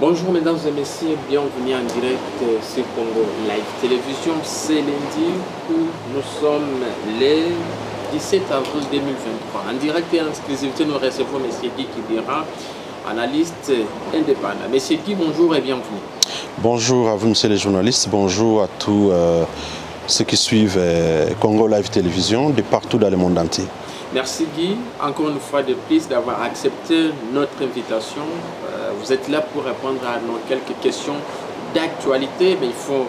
Bonjour mesdames et messieurs, bienvenue en direct sur Congo Live Télévision. C'est lundi où nous sommes le 17 avril 2023. En direct et en exclusivité, nous recevons M. Guy Kibira, analyste indépendant. M. Guy, bonjour et bienvenue. Bonjour à vous, monsieur les journalistes. Bonjour à tous euh, ceux qui suivent euh, Congo Live Télévision de partout dans le monde entier. Merci Guy, encore une fois de plus d'avoir accepté notre invitation. Euh, vous êtes là pour répondre à nos quelques questions d'actualité, mais il faut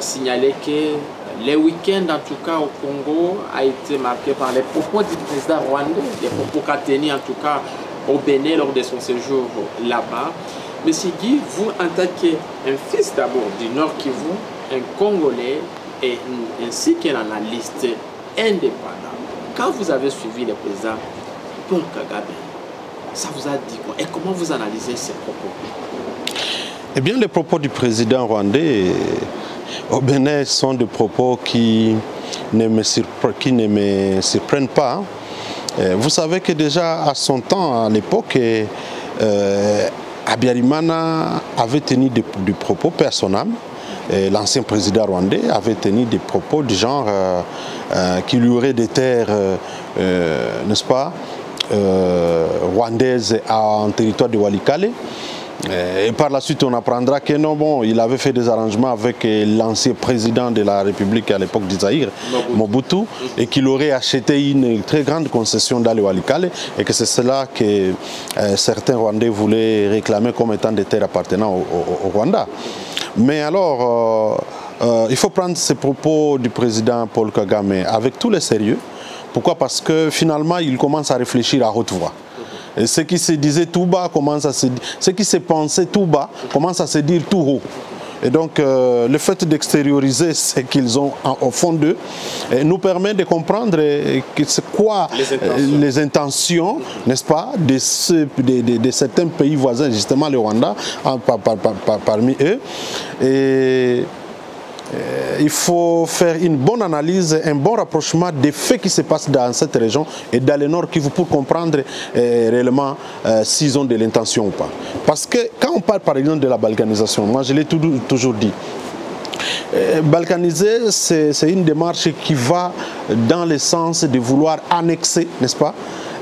signaler que le week-end, en tout cas au Congo, a été marqué par les propos du président rwandais, les propos qu'a tenus en tout cas au Bénin lors de son séjour là-bas. Monsieur Guy, vous en tant fils d'abord du Nord Kivu, un Congolais et ainsi qu'un analyste indépendant, quand vous avez suivi le président Paul Kagame, ça vous a dit quoi? Et comment vous analysez ces propos? Eh bien, les propos du président rwandais au Bénin sont des propos qui ne me surprennent pas. Euh, Vous savez que déjà à son temps, à l'époque, euh, avait tenu des, propos personnels. L'ancien président rwandais avait tenu des propos du genre euh, euh, qu'il y aurait des terres, n'est-ce pas, rwandaises en territoire de Walikale. Et par la suite, on apprendra que non, bon, il avait fait des arrangements avec euh, l'ancien président de la République à l'époque d'Isaïr, Mobutu. Mobutu, et qu'il aurait acheté une très grande concession dans le Walikale, et que c'est cela que euh, certains Rwandais voulaient réclamer comme étant des terres appartenant au, au- au Rwanda. Mais alors, euh, euh, il faut prendre ces propos du président Paul Kagame avec tout le sérieux. Pourquoi? Parce que finalement, il commence à réfléchir à haute voix. Et ce qui se disait tout bas commence à se ce qui se pensait tout bas commence à se dire tout haut. Et donc, euh, le fait d'extérioriser ce qu'ils ont en- au fond d'eux nous permet de comprendre c'est quoi Les intentions. euh, les intentions, n'est-ce pas, de, ce- de- de- de certains pays voisins, justement le Rwanda, en- par- par- par- par- parmi eux. Et il faut faire une bonne analyse, un bon rapprochement des faits qui se passent dans cette région et dans le Nord Kivu pour comprendre euh, réellement euh, s'ils ont de l'intention ou pas. Parce que quand on parle par exemple de la balkanisation, moi je l'ai toujours dit, euh, Balkaniser, c'est une démarche qui va dans le sens de vouloir annexer, n'est-ce pas,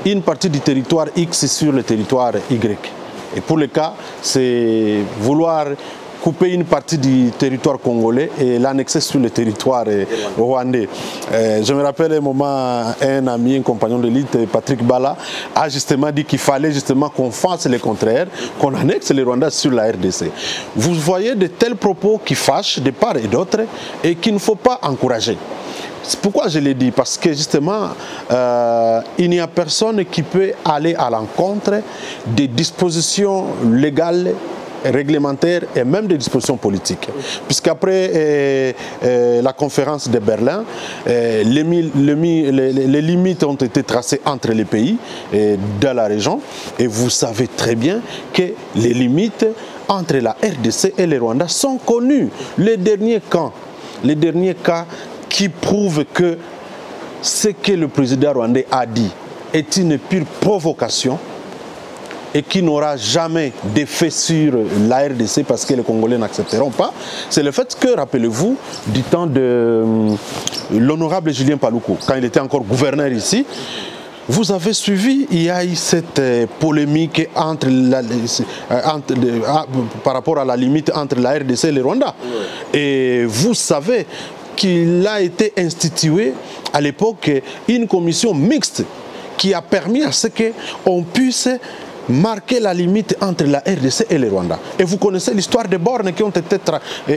une partie du territoire X sur le territoire Y. Et pour le cas, c'est vouloir couper une partie du territoire congolais et l'annexer sur le territoire euh, rwandais. Euh, je me rappelle un moment, un ami, un compagnon de l'élite, Patrick Bala, a justement dit qu'il fallait justement qu'on fasse le contraire, qu'on annexe le Rwanda sur la RDC. Vous voyez de tels propos qui fâchent de part et d'autre et qu'il ne faut pas encourager. Pourquoi je l'ai dit Parce que justement, euh, il n'y a personne qui peut aller à l'encontre des dispositions légales réglementaires et même des dispositions politiques. Puisqu'après euh, euh, la conférence de Berlin, euh, les, mi- les mi- les- les- les limites ont été tracées entre les pays euh, de la région. Et vous savez très bien que les limites entre la RDC et le Rwanda sont connues. Les derniers cas, les derniers cas qui prouvent que ce que le président rwandais a dit est une pure provocation et qui n'aura jamais d'effet sur la RDC parce que les Congolais n'accepteront pas, c'est le fait que, rappelez-vous, du temps de euh, l'honorable Julien Paloukou, quand il était encore gouverneur ici, vous avez suivi, il y a eu cette euh, polémique entre la- euh, entre ah, par rapport à la limite entre la RDC et le Rwanda. Et vous savez qu'il a été institué à l'époque une commission mixte qui a permis à ce qu'on puisse marquer la limite entre la RDC et le Rwanda. Et vous connaissez l'histoire des bornes qui ont été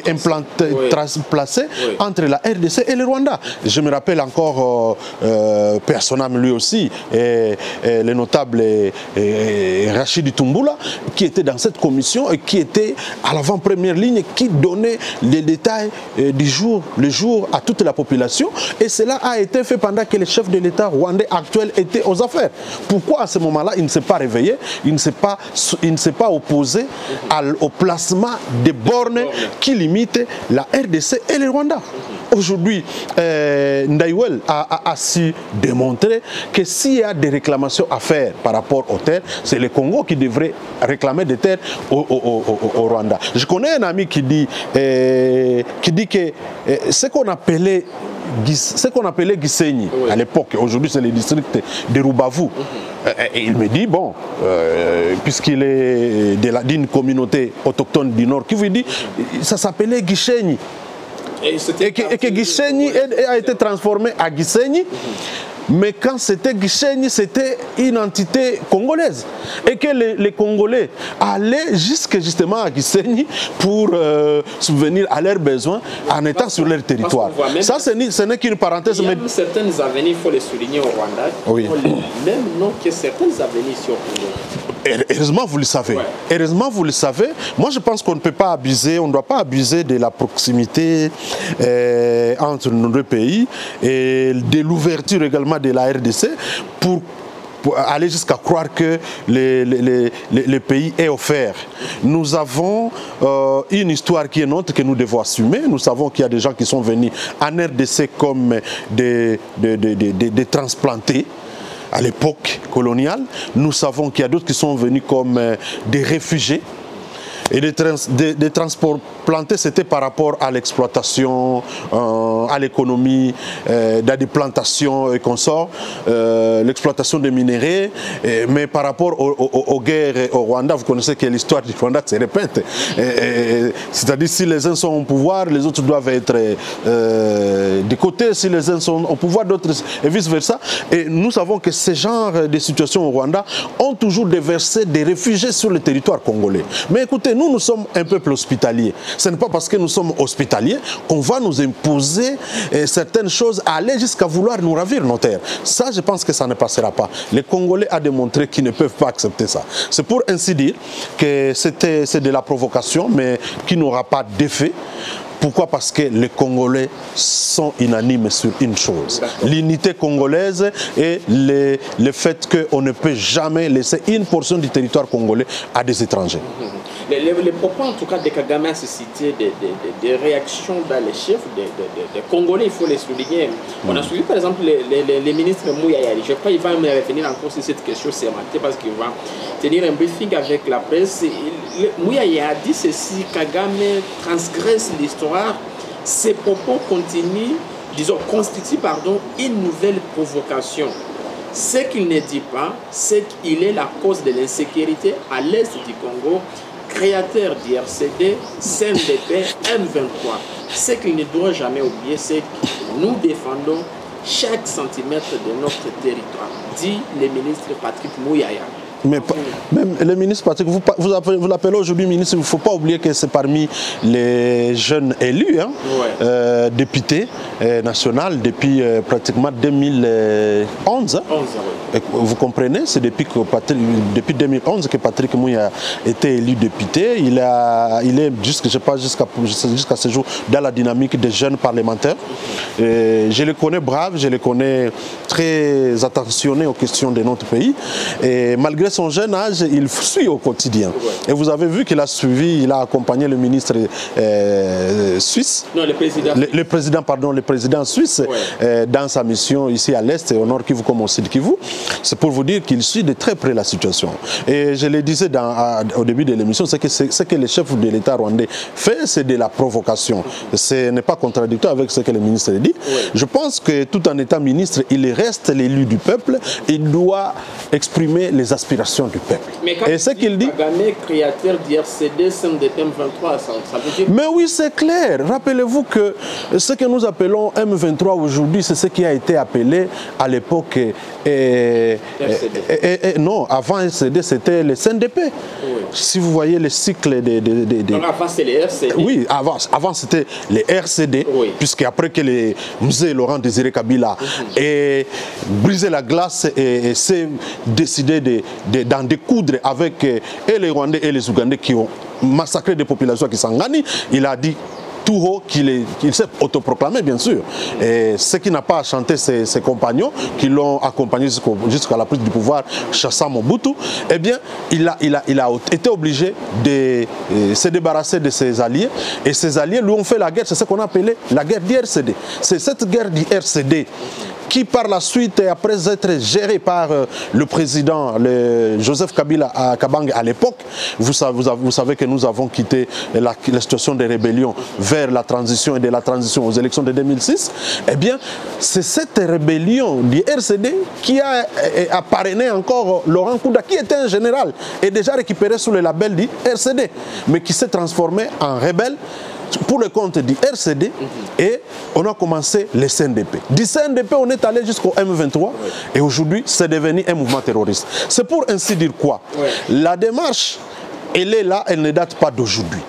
implantées, Oui. placées Oui. entre la RDC et le Rwanda. Je me rappelle encore euh, euh, personnellement lui aussi, et, et le notable Rachid Tumbula, qui était dans cette commission et qui était à l'avant-première ligne, qui donnait les détails euh, du jour, le jour à toute la population. Et cela a été fait pendant que le chef de l'État rwandais actuel était aux affaires. Pourquoi à ce moment-là il ne s'est pas réveillé? Il ne s'est pas, il ne s'est pas opposé au placement des bornes qui limitent la RDC et le Rwanda. Aujourd'hui, euh, a, su démontrer que s'il y a des réclamations à faire par rapport aux terres, c'est le Congo qui devrait réclamer des terres au, au- au- au- Rwanda. Je connais un ami qui dit, euh, qui dit que euh, ce qu'on appelait ce qu'on appelait Gisenyi Oui. à l'époque, aujourd'hui c'est le district de Rubavu. Euh, Et il me dit, bon, euh, puisqu'il est de la- d'une communauté autochtone du Nord, qui vous dit, ça s'appelait Gisenyi. Et, que, et que Gisenyi est- a été transformé à Gisenyi. Mais quand c'était Gisenyi, c'était une entité congolaise. Et que les, les Congolais allaient jusque justement à Gisenyi pour euh, subvenir à leurs besoins en étant sur leur territoire. Ça, ce n'est qu'une parenthèse. Il y a Mais certaines avenues, il faut les souligner au Rwanda, Oui. même nom que certaines avenues ici au Congo. Heureusement, vous le savez. Ouais. Heureusement, vous le savez. Moi, je pense qu'on ne peut pas abuser, on ne doit pas abuser de la proximité euh, entre nos deux pays et de l'ouverture également de la RDC pour aller jusqu'à croire que les, les- les- les- les pays est offert. Nous avons euh, une histoire qui est nôtre que nous devons assumer. Nous savons qu'il y a des gens qui sont venus en RDC comme des- des transplantés à l'époque coloniale. Nous savons qu'il y a d'autres qui sont venus comme euh, des réfugiés. Et des, trans- des- des transports plantés, c'était par rapport à l'exploitation, euh, à l'économie, euh, dans des plantations et consorts, euh, l'exploitation des minéraux. Mais par rapport au- au- aux guerres au Rwanda, vous connaissez que l'histoire du Rwanda se répète. C'est-à-dire si les uns sont au pouvoir, les autres doivent être euh, de côté. Si les uns sont au pouvoir, d'autres et vice-versa. Et nous savons que ce genre de situations au Rwanda ont toujours déversé des réfugiés sur le territoire congolais. Mais écoutez, nous, nous sommes un peuple hospitalier. Ce n'est pas parce que nous sommes hospitaliers qu'on va nous imposer euh, certaines choses, aller jusqu'à vouloir nous ravir nos terres. Ça, je pense que ça ne passera pas. Les Congolais ont démontré qu'ils ne peuvent pas accepter ça. C'est pour ainsi dire que c'est de la provocation, mais qui n'aura pas d'effet. Pourquoi? Parce que les Congolais sont unanimes sur une chose. L'unité congolaise et le, le fait qu'on ne peut jamais laisser une portion du territoire congolais à des étrangers. Les, les- les propos, en tout cas, de Kagame a suscité des, des- des- des réactions dans les chefs des, Congolais, il faut les souligner. On a suivi, par exemple, les, les- ministres Mouya Yali. Je crois qu'il va me revenir encore sur cette question ce matin parce qu'il va tenir un briefing avec la presse. Il- le- Mouya Yali a dit ceci Kagame transgresse l'histoire. Ses propos continuent, disons, constituent pardon, une nouvelle provocation. Ce qu'il ne dit pas, c'est qu'il est la cause de l'insécurité à l'est du Congo, créateur d'IRCD, CNDP, M23. Ce qu'il ne doit jamais oublier, c'est que nous défendons chaque centimètre de notre territoire, dit le ministre Patrick Mouyaya. Mais même le ministre Patrick, vous, vous appelez- vous l'appelez aujourd'hui ministre, il ne faut pas oublier que c'est parmi les jeunes élus, hein, Ouais. euh, députés euh, nationaux depuis euh, pratiquement 2011. hein. 11 oui. Et Vous comprenez, c'est depuis, que Patrick- depuis 2011 que Patrick Mouya a été élu député. Il, a, il est jusqu'à jusqu'à ce jour dans la dynamique des jeunes parlementaires. Et je le connais brave, je le connais très attentionné aux questions de notre pays. Et malgré son jeune âge, il suit au quotidien. Et vous avez vu qu'il a suivi, il a accompagné le ministre euh, suisse. Non, le président. Le, le président, pardon, le président suisse Ouais. euh, dans sa mission ici à l'Est et au Nord Kivu comme au Sud Kivu, c'est pour vous dire qu'il suit de très près la situation. Et je le disais dans- à- au début de l'émission, c'est que ce que le chef de l'État rwandais fait, c'est de la provocation. Ce n'est pas contradictoire avec ce que le ministre dit. Je pense que tout en étant ministre, il reste l'élu du peuple, il doit exprimer les aspirations du peuple. Mais quand Et ce qu'il dit, Kagame, créateur d'IRCD, CNDP, M23, ça, ça veut dire Mais oui, c'est clair. Rappelez-vous que ce que nous appelons M23 aujourd'hui, c'est ce qui a été appelé à l'époque. euh, euh, euh, non, avant RCD, c'était le CNDP. Si vous voyez le cycle des. avant, c'est les RCD. oui, avant, avant c'était les RCD, Oui. puisque après que les musées Laurent Désiré Kabila ait brisé la glace et, et s'est décidé de- de- d'en découdre avec euh, et les Rwandais et les Ougandais qui ont massacré des populations qui Kisangani, il a dit tout haut qu'il est- qu'il s'est autoproclamé, bien sûr. Et ce qui n'a pas à chanter ses, compagnons, qui l'ont accompagné jusqu'à la prise du pouvoir, chassant Mobutu, eh bien, il a été obligé de euh, se débarrasser de ses alliés. Et ses alliés lui ont fait la guerre. C'est ce qu'on appelait la guerre du RCD. C'est cette guerre du RCD qui par la suite, après être géré par euh, le président Joseph Kabila à Kabang à l'époque, vous savez, que nous avons quitté la, situation des rébellions vers la transition et de la transition aux élections de 2006, eh bien, c'est cette rébellion du RCD qui a, a parrainé encore Laurent Kouda, qui était un général et déjà récupéré sous le label du RCD, mais qui s'est transformé en rebelle pour le compte du RCD et on a commencé le CNDP. Du CNDP, on est allé jusqu'au M23 et aujourd'hui, c'est devenu un mouvement terroriste. C'est pour ainsi dire quoi? La démarche, elle est là, elle ne date pas d'aujourd'hui.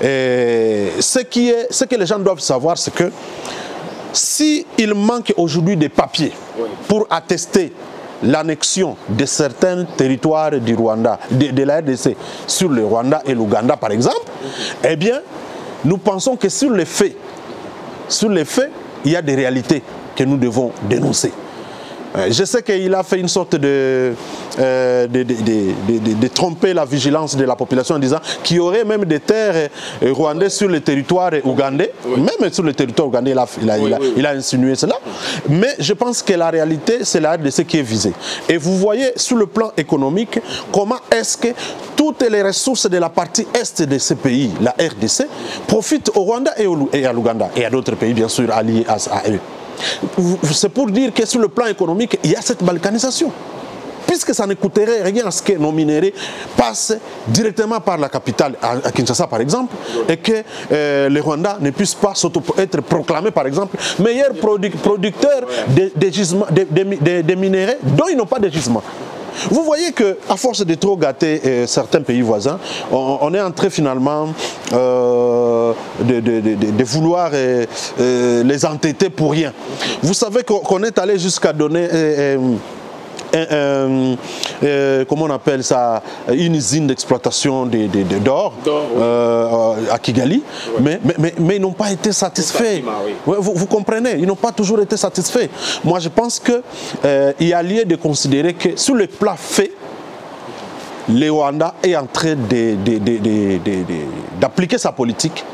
Ce, qui est, ce que les gens doivent savoir, c'est que s'il manque aujourd'hui des papiers pour attester l'annexion de certains territoires du Rwanda, de, de la RDC, sur le Rwanda et l'Ouganda par exemple, eh bien, nous pensons que sur les faits, sur les faits, il y a des réalités que nous devons dénoncer. Euh, Je sais qu'il a fait une sorte de, euh, de, de- de- de- de tromper la vigilance de la population en disant qu'il y aurait même des terres euh, rwandaises sur le territoire ougandais, même sur le territoire ougandais, il a, il a- Oui, il a- oui, oui. il a insinué cela. Mais je pense que la réalité, c'est la RDC qui est visée. Et vous voyez sur le plan économique comment est-ce que toutes les ressources de la partie est de ce pays, la RDC, profitent au Rwanda et, au- et à l'Ouganda et à d'autres pays, bien sûr, alliés à, à eux. C'est pour dire que sur le plan économique, il y a cette balkanisation. Puisque ça ne coûterait rien à ce que nos minéraux passent directement par la capitale, à Kinshasa par exemple, et que euh, le Rwanda ne puisse pas être proclamé par exemple meilleur produ- producteur de, de gisements- de- de mi- de- de minéraux dont ils n'ont pas de gisement. Vous voyez que à force de trop gâter euh, certains pays voisins, on, est en train finalement euh, de, vouloir euh, les entêter pour rien. Vous savez qu'on est allé jusqu'à donner un- un- euh, comment on appelle ça, une usine d'exploitation de- de- de- d'or oui. euh, à Kigali, mais, mais, mais- mais ils n'ont pas été satisfaits. oui. Vous, vous comprenez, ils n'ont pas toujours été satisfaits. Moi, je pense qu'il y a lieu de considérer que sur le plat fait, le Rwanda est en train d'appliquer sa politique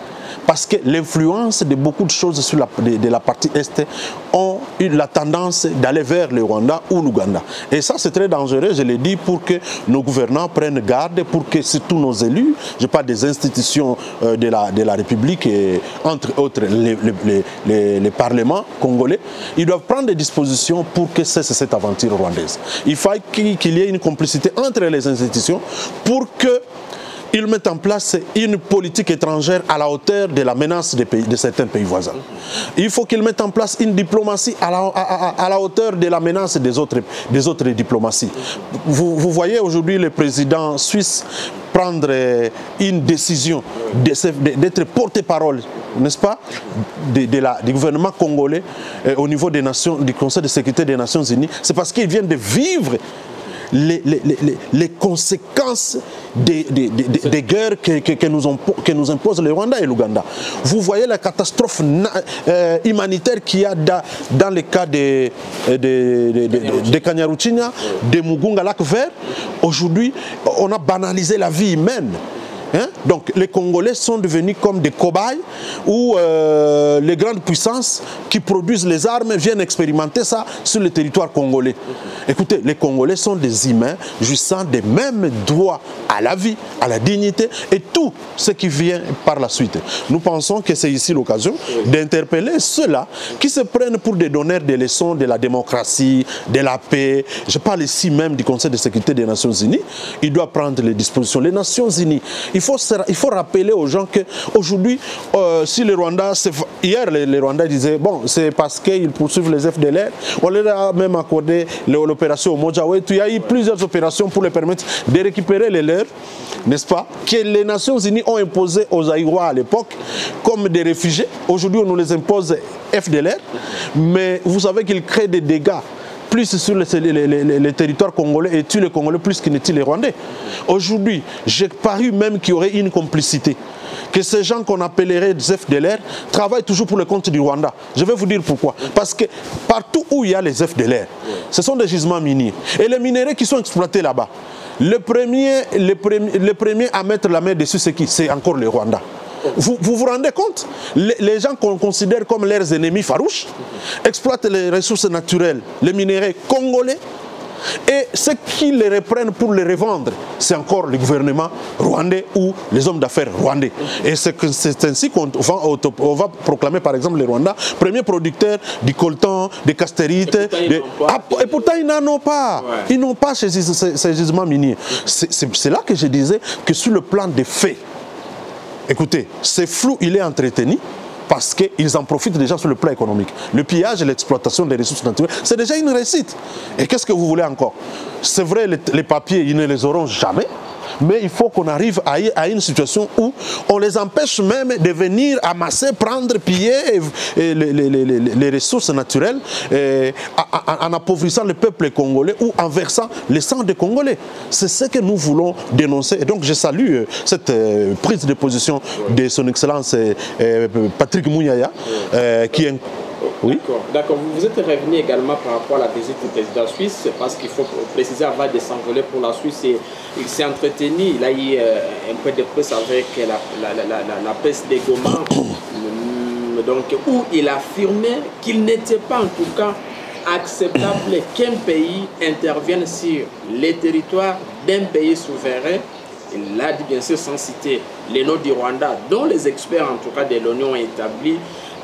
parce que l'influence de beaucoup de choses sur la, de, de la partie Est ont eu la tendance d'aller vers le Rwanda ou l'Ouganda. Et ça, c'est très dangereux, je l'ai dit, pour que nos gouvernants prennent garde, pour que surtout nos élus, je parle des institutions euh, de, la, de la République, et entre autres les, les- les- les- parlements congolais, ils doivent prendre des dispositions pour que cesse cette aventure rwandaise. Il faut qu'il y ait une complicité entre les institutions pour que ils mettent en place une politique étrangère à la hauteur de la menace des pays, de certains pays voisins. Il faut qu'ils mettent en place une diplomatie à la, hauteur de la menace des autres, diplomaties. Vous, voyez aujourd'hui le président suisse prendre euh, une décision d'être porte-parole, n'est-ce pas, du gouvernement congolais euh, au niveau du Conseil de sécurité des Nations Unies. C'est parce qu'ils viennent de vivre les, conséquences des, guerres que, nous imposent le Rwanda et l'Ouganda. Vous voyez la catastrophe euh, humanitaire qu'il y a dans, dans le cas de, de, de, de- de Mugunga Lac Vert. Aujourd'hui, on a banalisé la vie humaine. Hein? Donc les Congolais sont devenus comme des cobayes où euh, les grandes puissances qui produisent les armes viennent expérimenter ça sur le territoire congolais. Écoutez, les Congolais sont des humains jouissant des mêmes droits à la vie, à la dignité et tout ce qui vient par la suite. Nous pensons que c'est ici l'occasion d'interpeller ceux-là qui se prennent pour des donneurs de leçons de la démocratie, de la paix. Je parle ici même du Conseil de sécurité des Nations Unies. Il doit prendre les dispositions. Les Nations Unies, il faut, se- il faut rappeler aux gens qu'aujourd'hui, euh, si le Rwanda, hier les, les Rwandais disaient, bon, c'est parce qu'ils poursuivent les FDLR, on leur a même accordé l'opération Mojawet. Il y a eu plusieurs opérations pour les permettre de récupérer les leurs, n'est-ce pas, que les Nations Unies ont imposé aux Aïrois à l'époque comme des réfugiés. Aujourd'hui, on nous les impose FDLR, mais vous savez qu'ils créent des dégâts plus sur les, les- territoires congolais et tuent les Congolais plus qu'ils ne tuent les Rwandais. Aujourd'hui, j'ai paru même qu'il y aurait une complicité. Que ces gens qu'on appellerait des FDLR travaillent toujours pour le compte du Rwanda. Je vais vous dire pourquoi. Parce que partout où il y a les FDLR, ce sont des gisements miniers. Et les minéraux qui sont exploités là-bas, le premier à mettre la main dessus, c'est qui? C'est encore le Rwanda. Vous, vous vous rendez compte? Les, les gens qu'on considère comme leurs ennemis farouches exploitent les ressources naturelles, les minéraux congolais, et ceux qui les reprennent pour les revendre, c'est encore le gouvernement rwandais ou les hommes d'affaires rwandais. Et c'est ainsi qu'on va, proclamer par exemple le Rwanda premier producteur du coltan, des castérites. Et pourtant, ils des- n'ont pas. Ah, et pourtant, ils n'en ont pas. Ouais. Ils n'ont pas ces, ces- ces gisements miniers. C'est là que je disais que sur le plan des faits, Écoutez, c'est flou, il est entretenu parce qu'ils en profitent déjà sur le plan économique. Le pillage et l'exploitation des ressources naturelles, c'est déjà une réussite. Et qu'est-ce que vous voulez encore? C'est vrai, les papiers, ils ne les auront jamais. Mais il faut qu'on arrive à, une situation où on les empêche même de venir amasser, prendre, piller les, ressources naturelles et en- appauvrissant le peuple congolais ou en versant le sang des Congolais. C'est ce que nous voulons dénoncer. Et donc je salue euh, cette euh, prise de position de son Excellence euh, Patrick Mouyaya, qui est... Oui. D'accord. D'accord. Vous vous êtes revenu également par rapport à la visite du président suisse, parce qu'il faut préciser avant de s'envoler pour la Suisse, et il s'est entretenu, il a eu euh, un peu de presse avec la, la, la, la, la- la presse des Goma, Mm, donc, où il affirmait qu'il n'était pas en tout cas acceptable qu'un pays intervienne sur les territoires d'un pays souverain. Il l'a dit bien sûr sans citer les noms du Rwanda, dont les experts en tout cas de l'ONU ont établi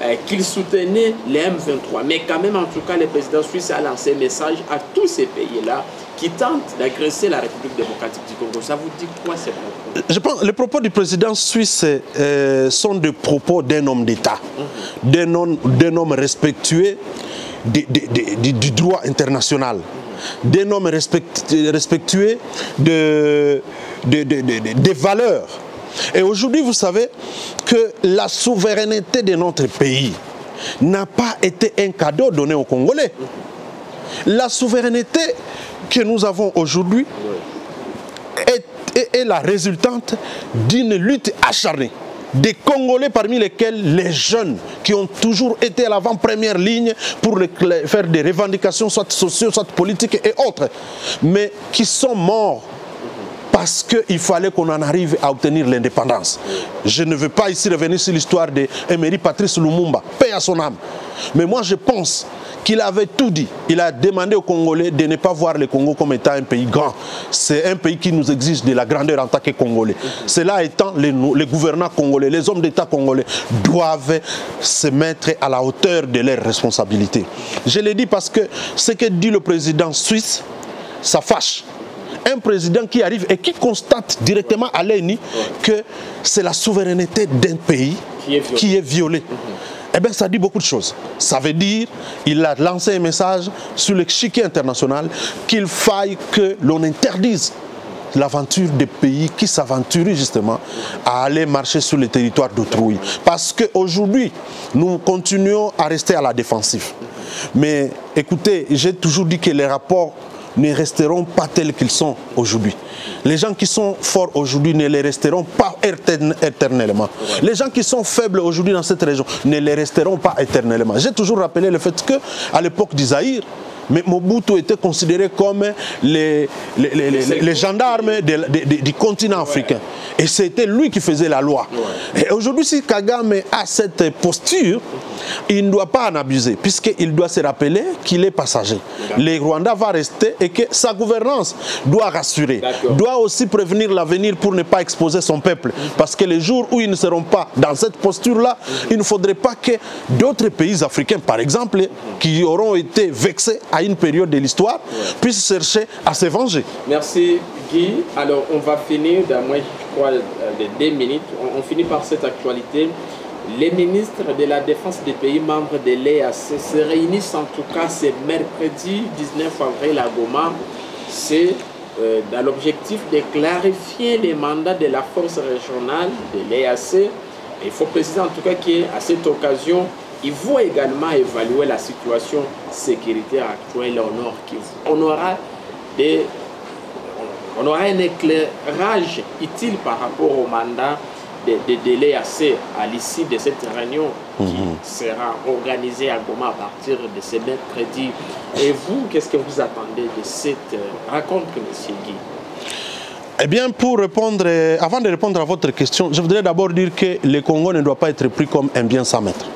euh, qu'ils soutenaient les M23. Mais quand même, en tout cas, le président suisse a lancé un message à tous ces pays-là qui tentent d'agresser la République démocratique du Congo. Ça vous dit quoi ces propos Je pense les propos du président suisse euh, sont des propos d'un homme d'État, d'un homme, d'un homme respectueux de- de- de- du- droit international, d'un homme respect- respectueux de, de- de- de- de- des valeurs. Et aujourd'hui, vous savez que la souveraineté de notre pays n'a pas été un cadeau donné aux Congolais. La souveraineté que nous avons aujourd'hui est, la résultante d'une lutte acharnée des Congolais parmi lesquels les jeunes qui ont toujours été à l'avant-première ligne pour faire des revendications soit sociales, soit politiques et autres, mais qui sont morts parce qu'il fallait qu'on en arrive à obtenir l'indépendance. Je ne veux pas ici revenir sur l'histoire de Emery Patrice Lumumba, paix à son âme. Mais moi je pense qu'il avait tout dit. Il a demandé aux Congolais de ne pas voir le Congo comme étant un pays grand. C'est un pays qui nous exige de la grandeur en tant que Congolais. Cela étant, les, les gouvernants congolais, les hommes d'État congolais doivent se mettre à la hauteur de leurs responsabilités. Je l'ai dit parce que ce que dit le président suisse, ça fâche un président qui arrive et qui constate directement à l'ENI que c'est la souveraineté d'un pays Qui est violée. qui est violée. Eh bien, ça dit beaucoup de choses. Ça veut dire, il a lancé un message sur l'échiquier international qu'il faille que l'on interdise l'aventure des pays qui s'aventurent justement à aller marcher sur le territoire d'autrui. Parce qu'aujourd'hui, nous continuons à rester à la défensive. Mais écoutez, j'ai toujours dit que les rapports ne resteront pas tels qu'ils sont aujourd'hui. Les gens qui sont forts aujourd'hui ne les resteront pas étern- éternellement. Les gens qui sont faibles aujourd'hui dans cette région ne les resteront pas éternellement. J'ai toujours rappelé le fait que à l'époque d'Isaïr, mais Mobutu était considéré comme les, les, les- les- gendarmes de- de- de- du continent africain. Et c'était lui qui faisait la loi. Et aujourd'hui, si Kagame a cette posture, il ne doit pas en abuser, puisqu'il doit se rappeler qu'il est passager. Le Rwanda va rester et que sa gouvernance doit rassurer, doit aussi prévenir l'avenir pour ne pas exposer son peuple. Parce que les jours où ils ne seront pas dans cette posture-là, il ne faudrait pas que d'autres pays africains, par exemple, qui auront été vexés à une période de l'histoire, puissent chercher à se venger. Merci Guy. Alors on va finir dans moins, je crois, euh, de deux minutes. On, on finit par cette actualité. Les ministres de la Défense des pays membres de l'EAC se réunissent en tout cas ce mercredi 19 avril à Goma. C'est euh, dans l'objectif de clarifier les mandats de la force régionale de l'EAC. Il faut préciser en tout cas qu'à cette occasion, ils vont également évaluer la situation sécuritaire actuelle au Nord Kivu. On aura des on aura un éclairage utile par rapport au mandat des de délais assez à l'issue de cette réunion qui sera organisée à Goma à partir de ce mercredi. Et vous, qu'est-ce que vous attendez de cette euh, rencontre, M. Guy? Eh bien, pour répondre, euh, avant de répondre à votre question, je voudrais d'abord dire que le Congo ne doit pas être pris comme un bien sans maître,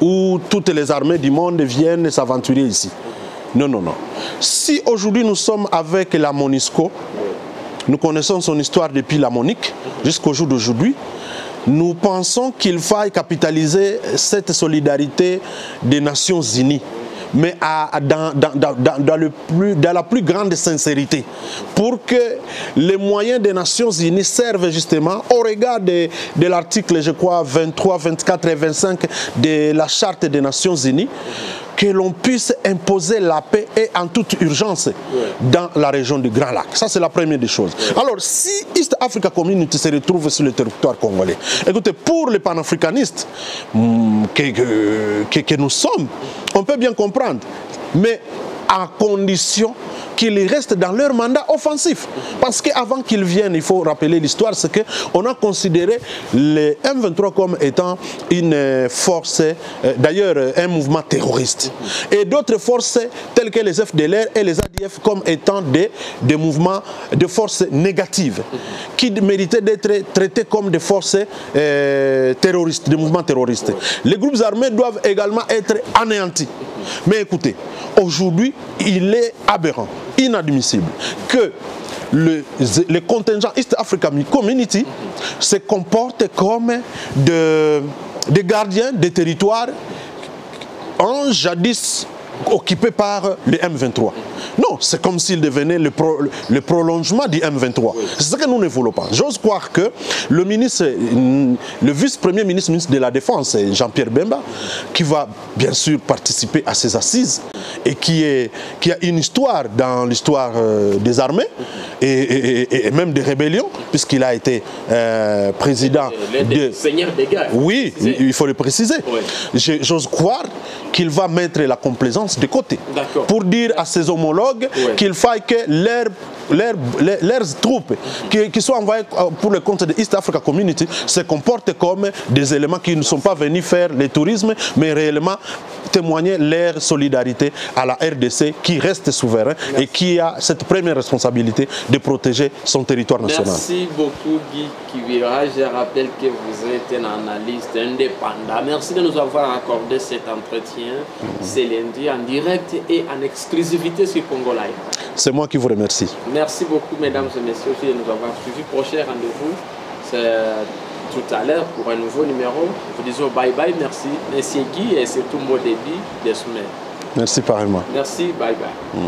où toutes les armées du monde viennent s'aventurer ici. Non, non, non. Si aujourd'hui nous sommes avec la MONUSCO, nous connaissons son histoire depuis la Monique jusqu'au jour d'aujourd'hui, nous pensons qu'il faille capitaliser cette solidarité des Nations Unies mais dans la plus grande sincérité, pour que les moyens des Nations Unies servent justement au regard de, de l'article, je crois, 23, 24 et 25 de la Charte des Nations Unies, que l'on puisse imposer la paix et en toute urgence dans la région du Grand Lac. Ça, c'est la première des choses. Alors, si East Africa Community se retrouve sur le territoire congolais, écoutez, pour les panafricanistes hmm, que, que- que- que nous sommes, on peut bien comprendre. Mais à condition qu'ils restent dans leur mandat offensif. Parce qu'avant qu'ils viennent, il faut rappeler l'histoire, c'est qu'on a considéré les M23 comme étant une euh, force, euh, d'ailleurs euh, un mouvement terroriste. Et d'autres forces telles que les FDLR et les ADF comme étant des, mouvements de forces négatives qui méritaient d'être traités comme des forces terroristes, des mouvements terroristes. Les groupes armés doivent également être anéantis. Mais écoutez, aujourd'hui, il est aberrant, inadmissible que le, les contingents East Africa Community se comportent comme de- des gardiens des territoires en jadis occupé par le M23. Non, c'est comme s'il devenait le, pro- le prolongement du M23. C'est ce que nous ne voulons pas. J'ose croire que le ministre, le vice-premier ministre, ministre de la Défense, Jean-Pierre Bemba, qui va bien sûr participer à ces assises et qui, est, qui a une histoire dans l'histoire euh, des armées et, et- et- et même des rébellions, puisqu'il a été euh, président de, seigneurs des gars. oui, il faut le préciser. J'ose croire qu'il va mettre la complaisance de côté. Pour dire à ses homologues qu'il faille que leurs leurs- troupes qui, qui sont envoyées euh, pour le compte de East Africa Community se comportent comme des éléments qui ne sont pas venus faire le tourisme, mais réellement témoigner leur solidarité à la RDC qui reste souverain et qui a cette première responsabilité de protéger son territoire national. Merci beaucoup Guy Kivira. Je rappelle que vous êtes un analyste indépendant. Merci de nous avoir accordé cet entretien. C'est lundi en direct et en exclusivité sur Congo Live. C'est moi qui vous remercie. Merci beaucoup mesdames et messieurs aussi de nous avoir suivis. Prochain rendez-vous, c'est tout à l'heure pour un nouveau numéro. Je vous disons bye bye. Merci. Merci Guy et c'est tout mot débit des semaines. Merci pareillement. Merci. Bye bye.